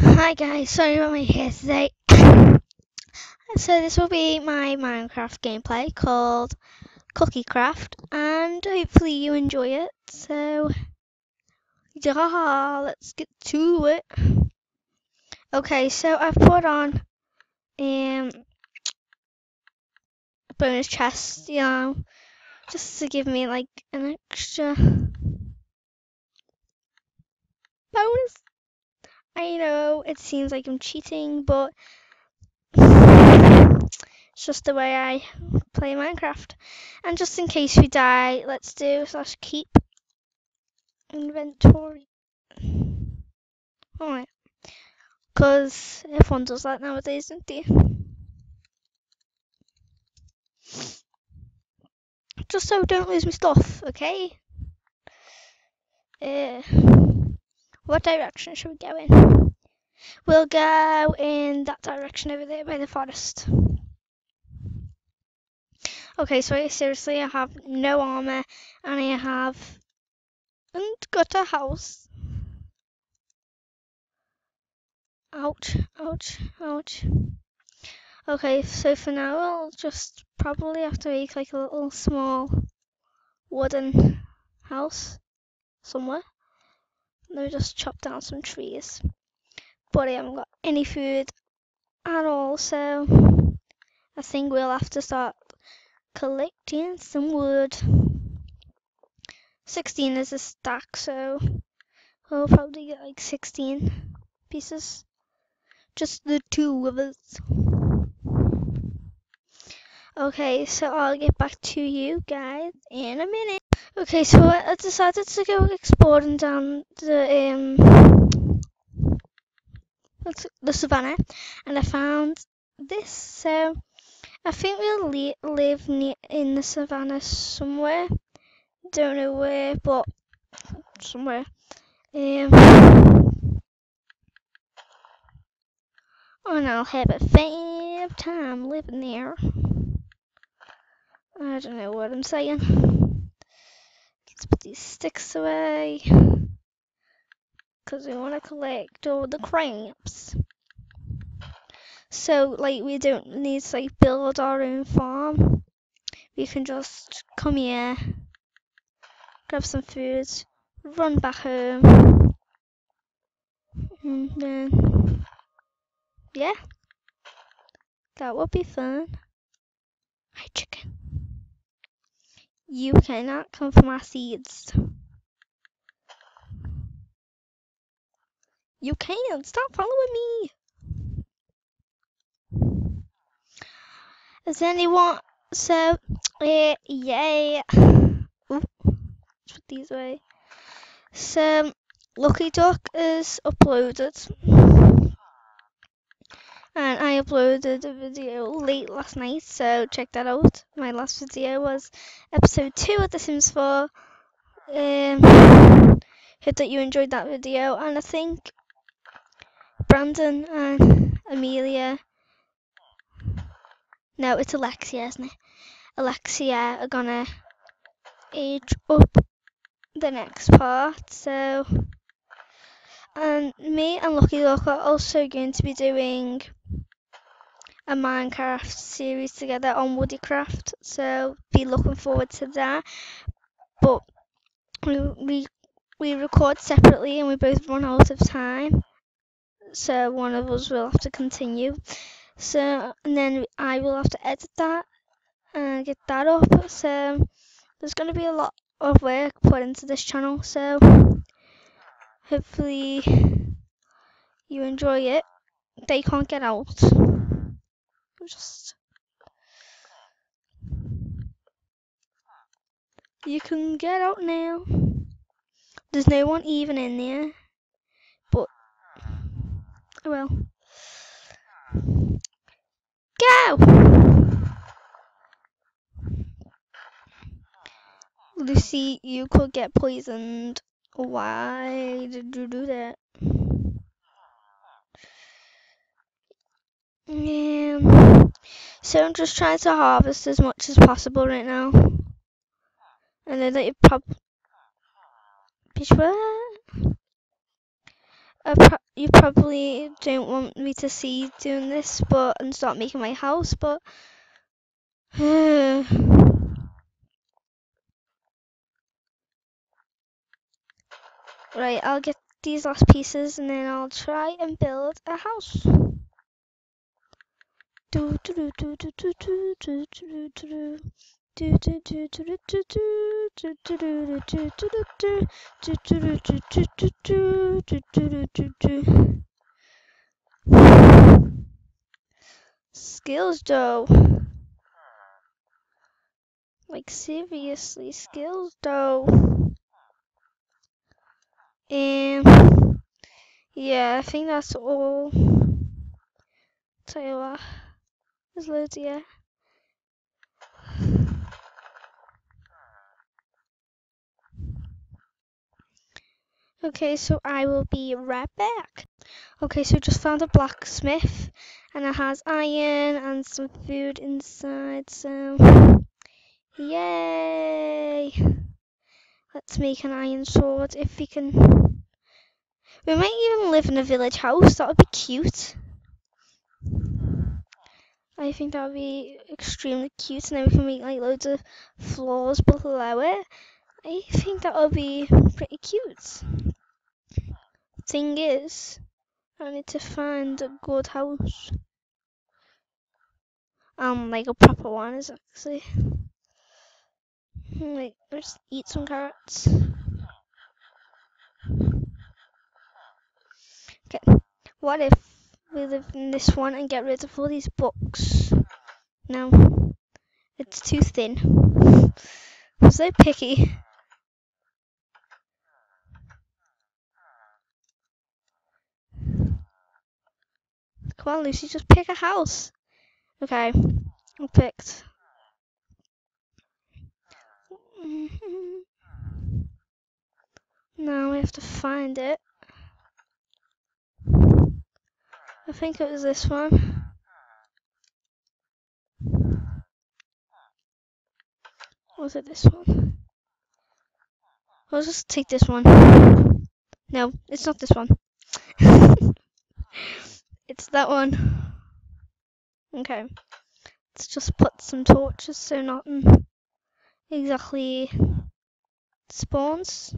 Hi guys, sorry about my hair today. so this will be my Minecraft gameplay called Cookie Craft and hopefully you enjoy it. So yeah, let's get to it. Okay, so I've put on um bonus chest, you know, just to give me like an extra bonus. I know it seems like I'm cheating, but it's just the way I play Minecraft. And just in case we die, let's do slash keep inventory. Alright. Because everyone does that nowadays, don't they? Just so don't lose my stuff, okay? Uh, what direction should we go in? We'll go in that direction over there by the forest. Okay, so seriously, I have no armor and I have and got a house. Ouch, ouch, ouch. Okay, so for now I'll just probably have to make like a little small wooden house somewhere. Let me just chop down some trees. But I haven't got any food at all, so I think we'll have to start collecting some wood. 16 is a stack, so we'll probably get like 16 pieces. Just the two of us. Okay, so I'll get back to you guys in a minute. Okay, so I decided to go exploring down the um the savannah, and I found this. So I think we'll li live near in the savannah somewhere. Don't know where, but somewhere. Um, and I'll have a fab time living there. I don't know what I'm saying. Let's put these sticks away. Because we want to collect all the cramps. So, like, we don't need to, like, build our own farm. We can just come here, grab some food, run back home. And then, yeah. That would be fun. Hi, chicken. You cannot come for my seeds. You can't. Stop following me. Does anyone? So, uh, yay. Put these away. So, Lucky Duck is uploaded. And I uploaded a video late last night, so check that out. My last video was episode 2 of The Sims 4. Um, hope that you enjoyed that video, and I think Brandon and Amelia. No, it's Alexia, isn't it? Alexia are gonna age up the next part, so. And me and Lucky Luck are also going to be doing a Minecraft series together on Woodycraft, so be looking forward to that. But we, we we record separately and we both run out of time so one of us will have to continue. So and then I will have to edit that and get that up. So there's going to be a lot of work put into this channel. So hopefully you enjoy it. They can't get out. Just you can get out now. There's no one even in there. But oh well. Go! Lucy, you could get poisoned. Why did you do that? Yeah. So I'm just trying to harvest as much as possible right now. I know that you probably... pro you probably don't want me to see doing this, but and start making my house, but. right, I'll get these last pieces and then I'll try and build a house. Do do do do do do do do do do Skills though. Like seriously, skills though. Um yeah, I think that's all. What. There's loads here. Okay, so I will be right back. Okay, so just found a blacksmith and it has iron and some food inside, so yay! Let's make an iron sword if we can. We might even live in a village house, that would be cute. I think that would be extremely cute and then we can make like loads of floors below it. I think that would be pretty cute. Thing is, I need to find a good house. Um, like a proper one is actually. Like, let's eat some carrots. Okay, what if we live in this one and get rid of all these books? No, it's too thin. I'm so picky. Come on, Lucy, just pick a house. Okay, I picked. Now we have to find it. I think it was this one. Was it this one? I'll just take this one. No, it's not this one. it's that one. Okay. Let's just put some torches so nothing exactly spawns.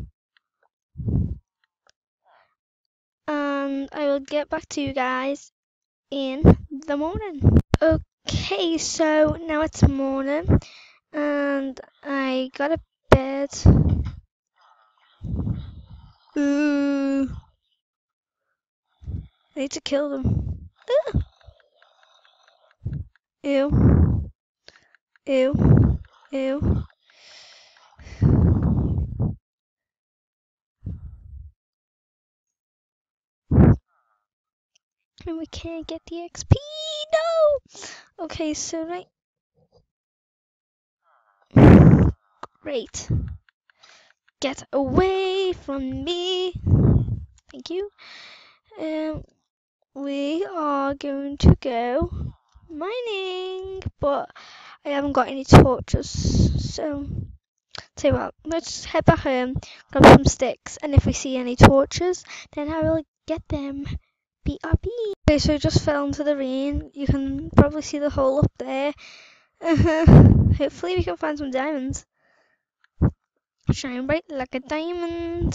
And I will get back to you guys in the morning. Okay, so now it's morning and I got a bed. Ooh. I need to kill them. Ooh. Ew. Ew. Ew. And we can't get the XP. No! Okay, so right. Great. Get away from me. Thank you. Um, we are going to go mining, but I haven't got any torches, so tell what, let's head back home, grab some sticks, and if we see any torches, then I will get them. BRB. Okay, so just fell into the ravine. You can probably see the hole up there. Hopefully we can find some diamonds. Shine bright like a diamond.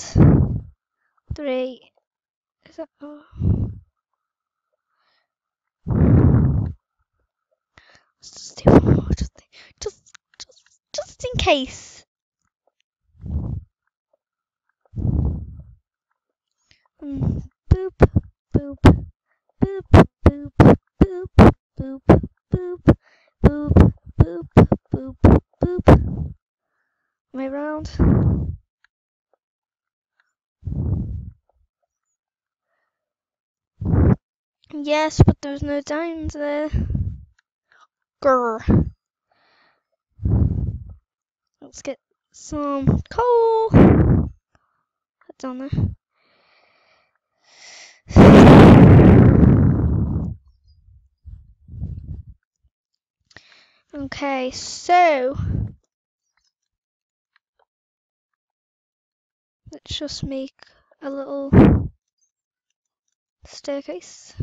Three. Is that oh. just do one more, just, just, just, just in case. Mm, boop, boop, boop, boop, boop, boop, boop, boop, boop, boop, boop. Am I round? Yes, but there's no diamonds there. Grr. Let's get some coal. That's on there. Okay, so let's just make a little staircase.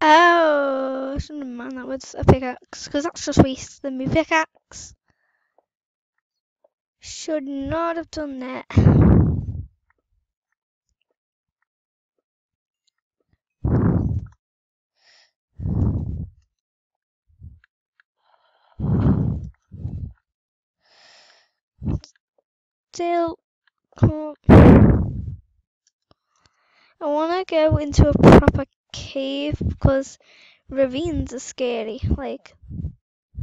Oh, I shouldn't mind that with a pickaxe, because that's just wasting my pickaxe. Should not have done that. Still can't. I want to go into a proper cave because ravines are scary, like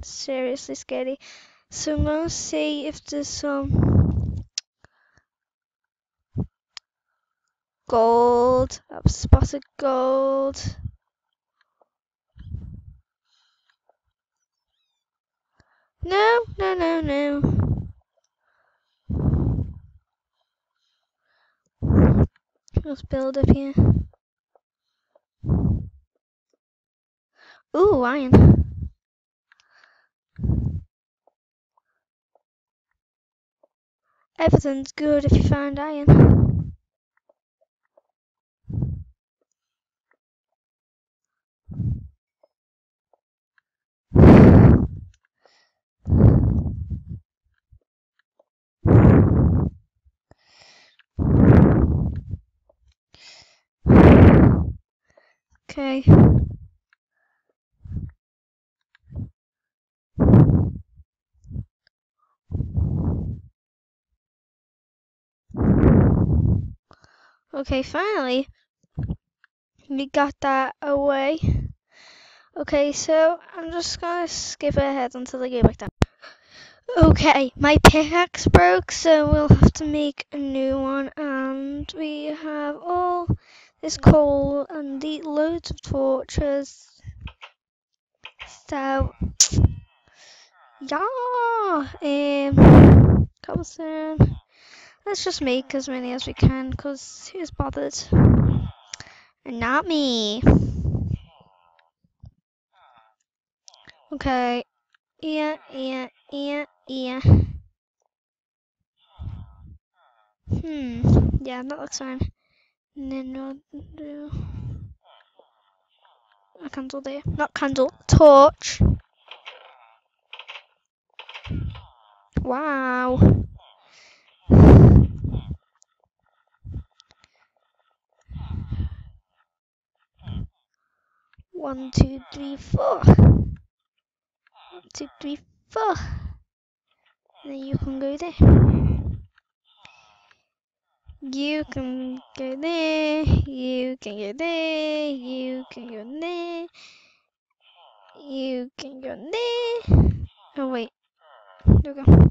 seriously scary. So I'm gonna see if there's some um, gold. I've spotted gold. No, no, no, no. Let's build up here. Ooh, iron. Everything's good if you find iron. Okay. Okay, finally, we got that away. Okay, so I'm just gonna skip ahead until I get back down. Okay, my pickaxe broke, so we'll have to make a new one, and we have all this coal and the loads of torches. So, yeah, um, cobblestone. Let's just make as many as we can, because who's bothered? And not me. Okay. Yeah, yeah, yeah, yeah. Hmm. Yeah, that looks fine. then no, no. A candle there. Not candle. Torch. Wow. One, two, three, four. One, two, three, four. then you can go there. You can go there. You can go there. You can go there. You can go there. Oh wait. There we go.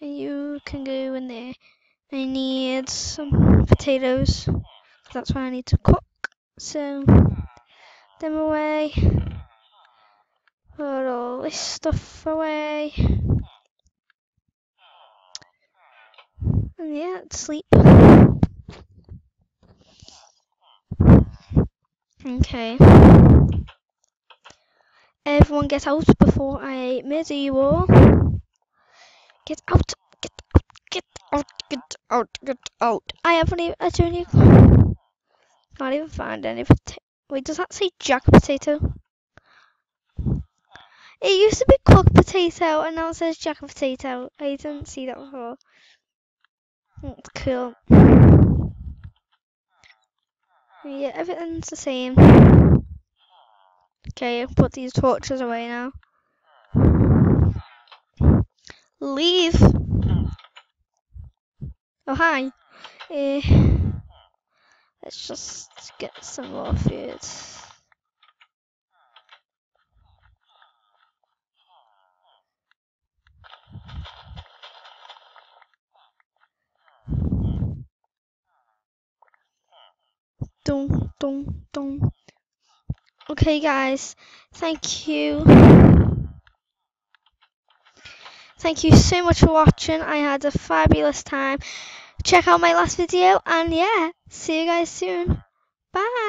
And you can go in there. I need some potatoes. That's what I need to cook. So them away. Put all this stuff away. And yeah, sleep. Okay. Everyone get out before I murder you all. Get out, get out, get out, get out, get out. I haven't even, I don't even, can't even find any. Wait, does that say jack potato? It used to be cooked potato and now it says jack potato. I didn't see that before. That's cool. Yeah, everything's the same. Okay, put these torches away now. Leave! Oh, hi. Uh, let's just get some more food. Dun, dun, dun. Okay, guys, thank you. Thank you so much for watching. I had a fabulous time. Check out my last video, and yeah, see you guys soon. Bye.